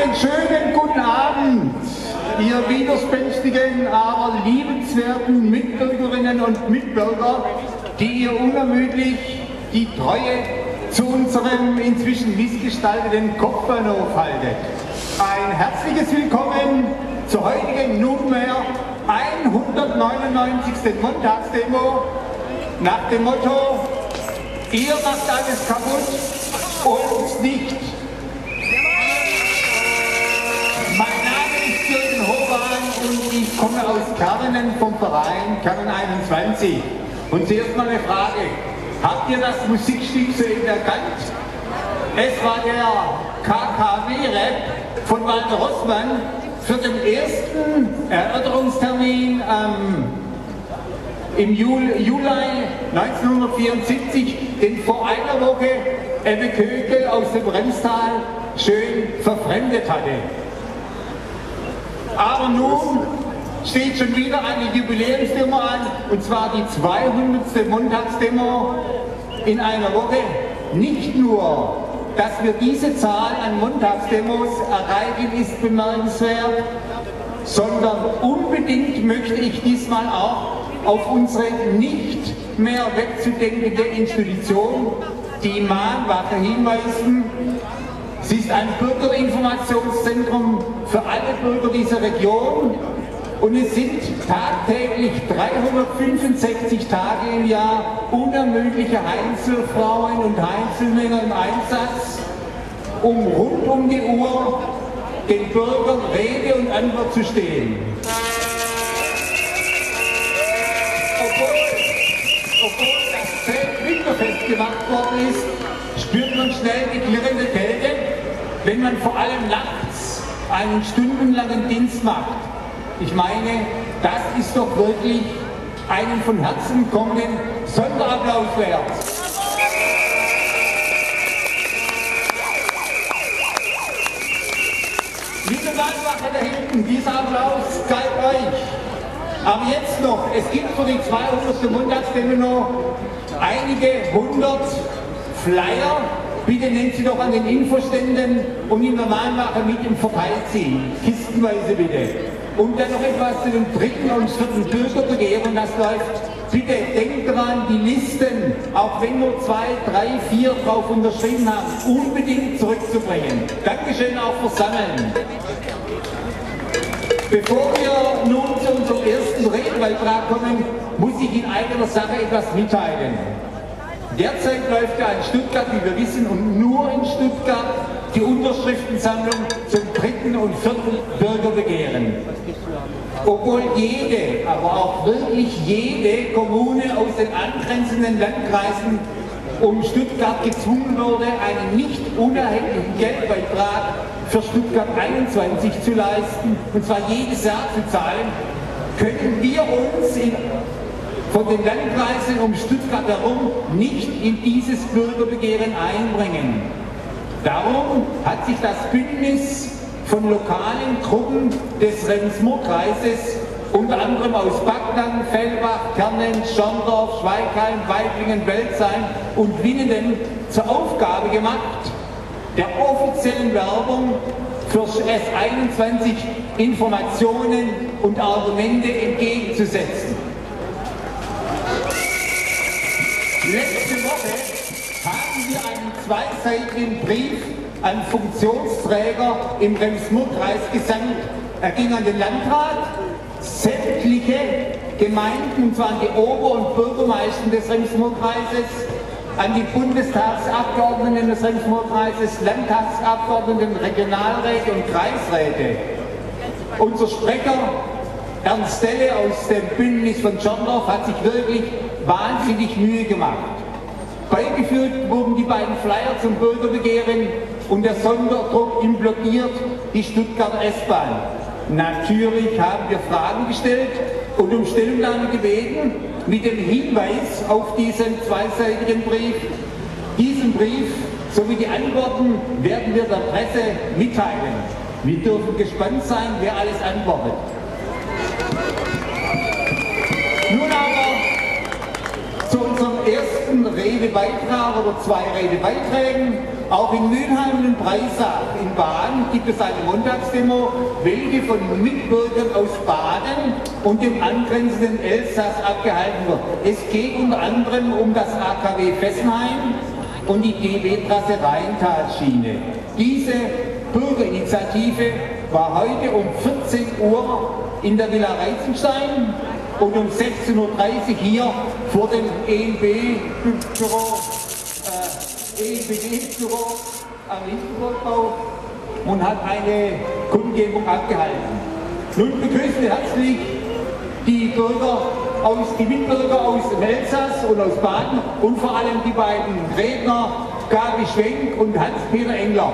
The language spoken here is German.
Einen schönen guten Abend, ihr widerspenstigen, aber liebenswerten Mitbürgerinnen und Mitbürger, die ihr unermüdlich die Treue zu unserem inzwischen missgestalteten Kopfbahnhof haltet. Ein herzliches Willkommen zur heutigen nunmehr 199. Montagsdemo nach dem Motto, ihr macht alles kaputt, uns nicht. Kernen vom Verein Kern 21. Und zuerst mal eine Frage. Habt ihr das Musikstück soeben erkannt? Es war der KKW-Rap von Walter Rossmann für den ersten Erörterungstermin ähm, im Juli, Juli 1974, den vor einer Woche Ebbe Kögel aus dem Bremstal schön verfremdet hatte. Aber nun steht schon wieder eine Jubiläumsdemo an, und zwar die 200. Montagsdemo in einer Woche. Nicht nur, dass wir diese Zahl an Montagsdemos erreichen, ist bemerkenswert, sondern unbedingt möchte ich diesmal auch auf unsere nicht mehr wegzudenkende Institution, die Mahnwache, hinweisen. Sie ist ein Bürgerinformationszentrum für alle Bürger dieser Region und es sind tagtäglich 365 Tage im Jahr unermüdliche Einzelfrauen und Einzelmänner im Einsatz, um rund um die Uhr den Bürgern Rede und Antwort zu stehen. Obwohl, das Zelt winterfest gemacht worden ist, spürt man schnell die klirrende Kälte, wenn man vor allem nachts einen stundenlangen Dienst macht. Ich meine, das ist doch wirklich einen von Herzen kommenden Sonderapplaus wert. Liebe Wahlwache da hinten, dieser Applaus galt euch. Aber jetzt noch, es gibt für die 200. Montagsdemo noch einige hundert Flyer. Bitte nehmt sie doch an den Infoständen und in der Mahnwache mit im Verteilziehen. Kistenweise bitte. Und dann noch etwas zu dem dritten und vierten Bürgerbegehren, das läuft. Bitte denkt daran, die Listen, auch wenn nur zwei, drei, vier drauf unterschrieben haben, unbedingt zurückzubringen. Dankeschön auch fürs Sammeln. Bevor wir nun zu unserem ersten Redebeitrag kommen, muss ich in eigener Sache etwas mitteilen. Derzeit läuft ja in Stuttgart, wie wir wissen, und nur in Stuttgart die Unterschriftensammlung zum dritten und vierten Bürgerbegehren. Obwohl jede, aber auch wirklich jede Kommune aus den angrenzenden Landkreisen um Stuttgart gezwungen wurde, einen nicht unerheblichen Geldbeitrag für Stuttgart 21 zu leisten, und zwar jedes Jahr zu zahlen, können wir uns in, von den Landkreisen um Stuttgart herum nicht in dieses Bürgerbegehren einbringen. Darum hat sich das Bündnis von lokalen Gruppen des Rems-Murr-Kreises, unter anderem aus Backnang, Fellbach, Kernen, Schorndorf, Schweigheim, Weiblingen, Welzheim und Winnenden zur Aufgabe gemacht, der offiziellen Werbung für S21 Informationen und Argumente entgegenzusetzen. Letzte Woche haben wir einen zweiseitigen Brief an Funktionsträger im Rems-Murr-Kreis gesandt. Er ging an den Landrat, sämtliche Gemeinden, und zwar an die Ober- und Bürgermeister des Rems-Murr-Kreises, an die Bundestagsabgeordneten des Rems-Murr-Kreises, Landtagsabgeordneten, Regionalräte und Kreisräte. Unser Sprecher Ernst Delle aus dem Bündnis von Schorndorf hat sich wirklich wahnsinnig Mühe gemacht. Beigeführt wurden die beiden Flyer zum Bürgerbegehren und der Sonderdruck implodiert die Stuttgarter S-Bahn. Natürlich haben wir Fragen gestellt und um Stellungnahme gebeten mit dem Hinweis auf diesen zweiseitigen Brief. Diesen Brief sowie die Antworten werden wir der Presse mitteilen. Wir dürfen gespannt sein, wer alles antwortet. Nun aber zu unserem ersten Redebeitrag oder zwei Redebeiträgen. Auch in Mülheim und Breisach in Baden gibt es eine Montagsdemo, welche von Mitbürgern aus Baden und dem angrenzenden Elsass abgehalten wird. Es geht unter anderem um das AKW Fessenheim und die DB-Trasse Rheintalschiene. Diese Bürgerinitiative war heute um 14 Uhr in der Villa Reizenstein und um 16.30 Uhr hier vor dem ENB-Büro, ENBG-Büro am Hindenburgbau und hat eine Kundgebung abgehalten. Nun begrüßen wir herzlich die Bürger aus, die Mitbürger aus dem Elsass und aus Baden und vor allem die beiden Redner Gabi Schwenk und Hans-Peter Engler.